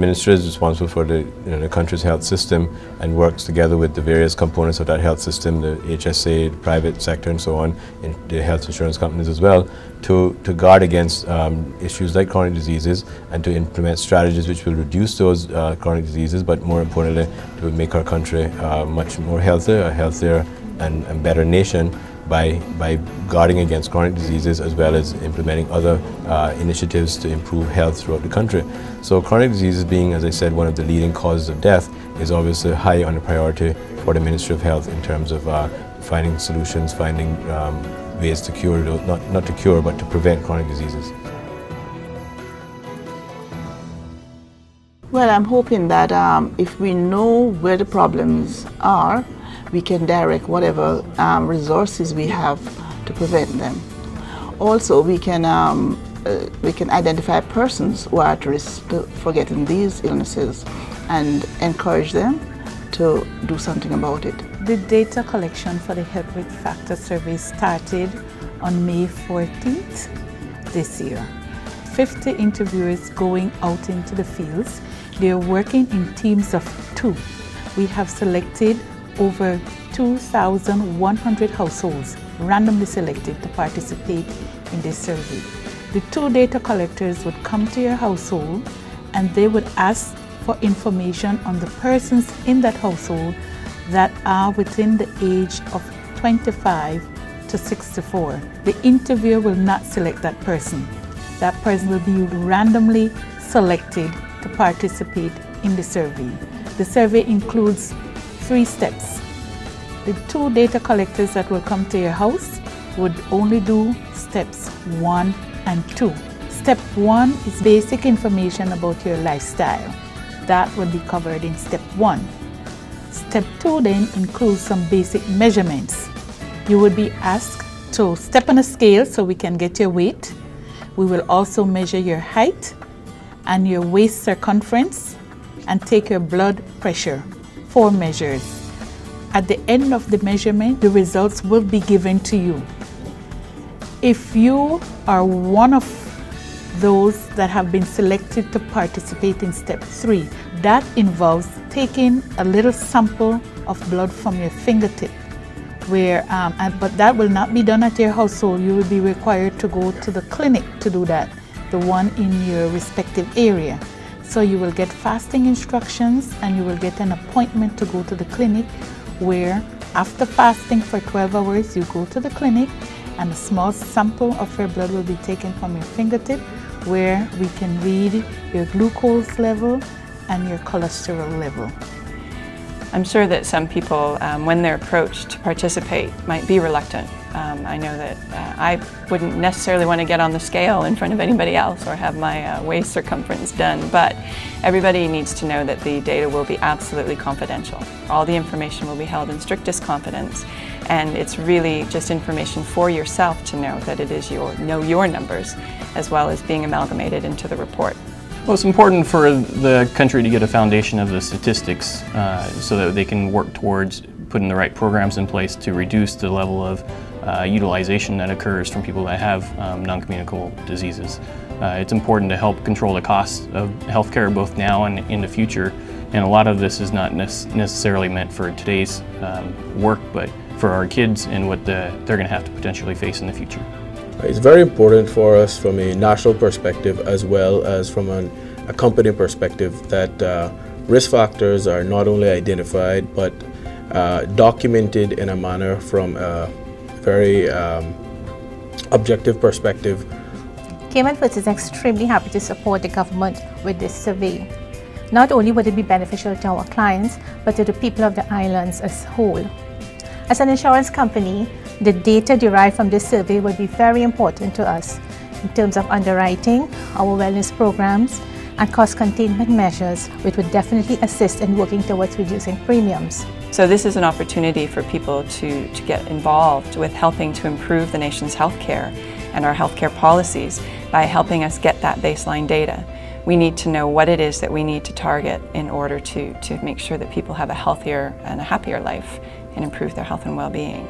minister is responsible for the, you know, the country's health system and works together with the various components of that health system, the HSA, the private sector and so on, and the health insurance companies as well, to, to guard against um, issues like chronic diseases and to implement strategies which will reduce those uh, chronic diseases, but more importantly, to make our country uh, much more healthier, a healthier and, and better nation by, by guarding against chronic diseases as well as implementing other uh, initiatives to improve health throughout the country. So chronic diseases being, as I said, one of the leading causes of death is obviously high on the priority for the Ministry of Health in terms of uh, finding solutions, finding um, ways to cure, not, not to cure, but to prevent chronic diseases. Well, I'm hoping that um, if we know where the problems are, we can direct whatever um, resources we have to prevent them. Also, we can, um, uh, we can identify persons who are at risk for getting these illnesses and encourage them to do something about it. The data collection for the Health Risk Factor Survey started on May 14th this year. 50 interviewers going out into the fields. They're working in teams of two. We have selected over 2,100 households randomly selected to participate in this survey. The two data collectors would come to your household and they would ask for information on the persons in that household that are within the age of 25 to 64. The interviewer will not select that person. That person will be randomly selected to participate in the survey. The survey includes three steps. The two data collectors that will come to your house would only do steps one and two. Step one is basic information about your lifestyle. That will be covered in step one. Step two then includes some basic measurements. You would be asked to step on a scale so we can get your weight. We will also measure your height and your waist circumference and take your blood pressure four measures. At the end of the measurement, the results will be given to you. If you are one of those that have been selected to participate in step three, that involves taking a little sample of blood from your fingertip where, um, but that will not be done at your household. You will be required to go to the clinic to do that, the one in your respective area. So you will get fasting instructions and you will get an appointment to go to the clinic where after fasting for 12 hours you go to the clinic and a small sample of your blood will be taken from your fingertip where we can read your glucose level and your cholesterol level. I'm sure that some people, um, when they're approached to participate, might be reluctant. Um, I know that uh, I wouldn't necessarily want to get on the scale in front of anybody else or have my uh, waist circumference done, but everybody needs to know that the data will be absolutely confidential. All the information will be held in strictest confidence, and it's really just information for yourself to know that it is your know your numbers, as well as being amalgamated into the report. Well, it's important for the country to get a foundation of the statistics uh, so that they can work towards putting the right programs in place to reduce the level of uh, utilization that occurs from people that have um, non-communicable diseases. Uh, it's important to help control the costs of healthcare both now and in the future and a lot of this is not ne necessarily meant for today's um, work but for our kids and what the, they're going to have to potentially face in the future. It's very important for us from a national perspective as well as from an, a company perspective that uh, risk factors are not only identified but uh, documented in a manner from a very um, objective perspective. Cayman First is extremely happy to support the government with this survey. Not only would it be beneficial to our clients, but to the people of the islands as a whole. As an insurance company, the data derived from this survey will be very important to us in terms of underwriting, our wellness programs, and cost containment measures, which would definitely assist in working towards reducing premiums. So this is an opportunity for people to, to get involved with helping to improve the nation's healthcare and our healthcare policies by helping us get that baseline data. We need to know what it is that we need to target in order to, to make sure that people have a healthier and a happier life and improve their health and well-being.